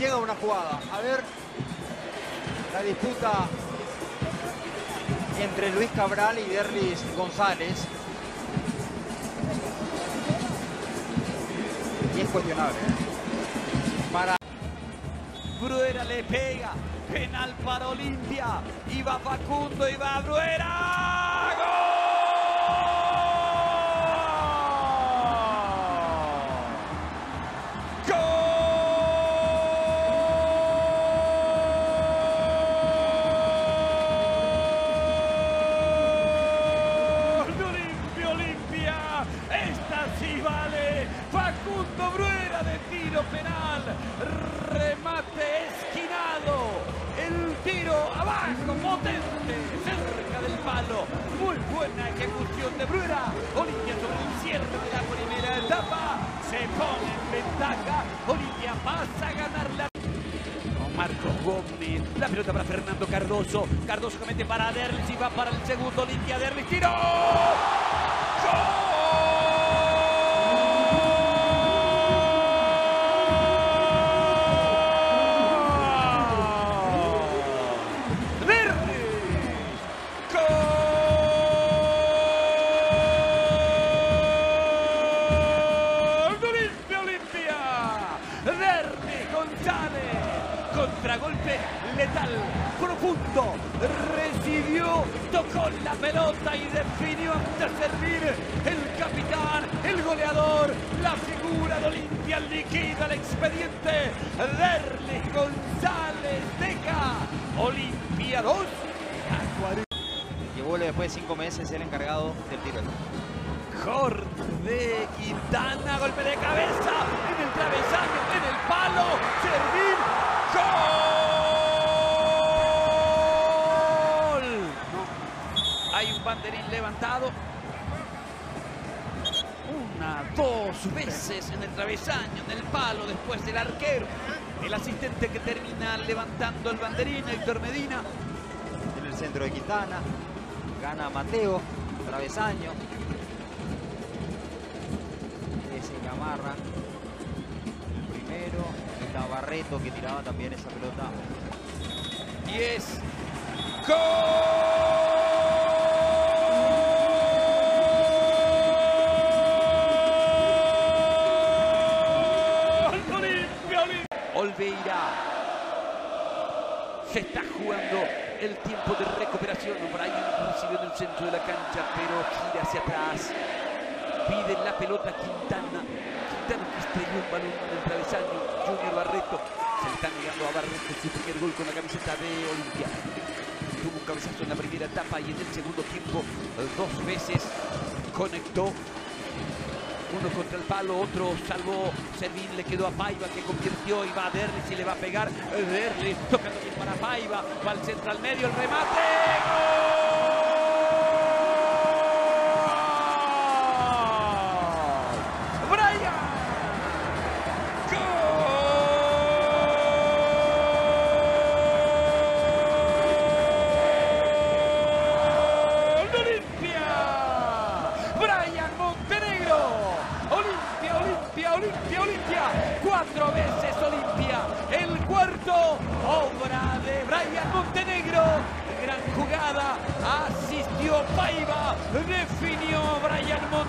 llega una jugada. A ver la disputa entre Luis Cabral y Derlis González. Y es cuestionable. ¿eh? Para Bruera le pega. Penal para Olimpia. Y va Facundo y va Bruera. Penal. Remate esquinado. El tiro abajo, potente, cerca del palo. Muy buena ejecución de Bruera. Olimpia sobre el cierre de la primera etapa. Se pone en ventaja. Olimpia pasa a ganar la Marcos Gómez. La pelota para Fernando Cardoso. Cardoso que mete para Derlis y va para el segundo. Olimpia Derlis. ¡Tiro! González. Contragolpe letal, profundo. Recibió, tocó la pelota y definió ante servir el capitán, el goleador, la figura de Olimpia liquida el expediente. Derlis González deja Olimpia 2. que vuelve después de cinco meses el encargado del tiro. De Quintana, golpe de cabeza banderín levantado. Una, dos veces en el travesaño, en el palo, después del arquero. El asistente que termina levantando el banderín, Héctor Medina. En el centro de Quintana. Gana Mateo. Travesaño. Ese Gamarra. El primero. Está Barreto que tiraba también esa pelota. Y es gol. Olimpia, Se está jugando el tiempo de recuperación. Brian recibió en el centro de la cancha, pero gira hacia atrás. Pide la pelota Quintana. Quintana que estrelló un balón en el travesaño. Junior Barreto. Se está negando a Barreto su primer gol con la camiseta de Olimpia. Tuvo un cabezazo en la primera etapa y en el segundo tiempo dos veces conectó. Contra el palo, otro salvó Servín, le quedó a Paiva que convirtió y va a Derlis y le va a pegar. Derlis tocando bien para Paiva, va al centro al medio, el remate. ¡Gol!